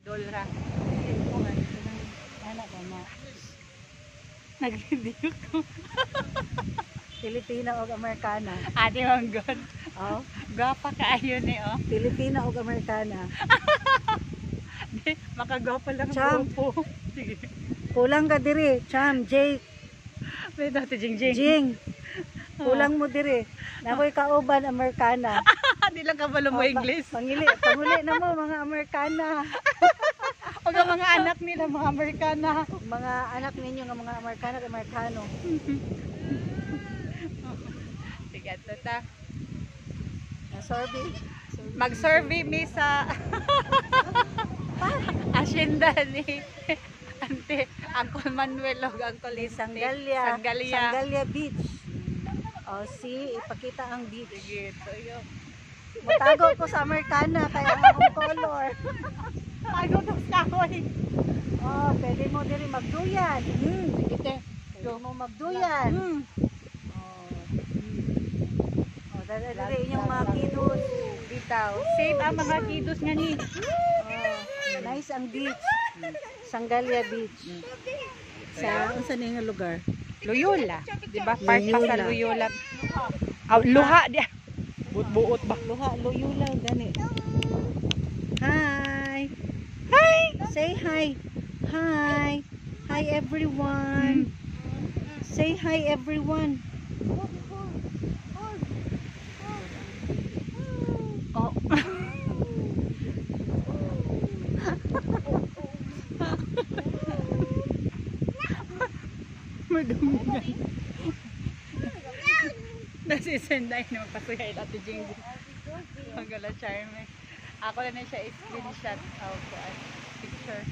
Idol ra. Nag-video ko. Pilipina o Amerikana. Ate Manggon. Oh, Gwapa kaayo ni oh. Pilipina o Amerikana. Di, Makagwapa lang Cham. grupo. Sige. Kulang ka diri, Cham, Jake, May dati Jing Jing. Jing. Kulang mo diri. Nakoy kauban Amerikana. Di lang kabalo mo English. Pangili, panguli na mo mga Amerikana. O ang mga anak nila, mga Amerikana. Mga anak ninyo nga mga Amerikana at Amerikano. Sige, tata. Sorry. Mag-survey mi sa asyenda ni Ante Uncle Manuel o Uncle Liste. Sanggalia. Sanggalia. Sanggalia Beach. O, see, ipakita ang beach. Sige, tuyo. Matago ko sa Amerikana kaya ang akong color. Tago to sa kahoy. Oh, pwede mo diri magduyan. Hmm, sige te. Pwede mo magduyan. Hmm. Oh, dali dali inyong mga kidos. Bitaw. Safe ang mga kidos nga ni. Oh, nice ang beach. Sanggalia Beach. Sa unsa ni nga lugar? Loyola. Di ba? Part pa sa Loyola. Loyola. Aw, luha di. Buot-buot ba? Luha, Loyola gani. Hi. Hi. Say hi. Hi. Hi everyone. Say hi everyone. Oh. Madumi na. Nasisenday na magpasugay Ate Jing Jing. Magala charme. Ako na na siya i-screenshot out ko at picture.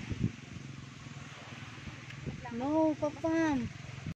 No, papa.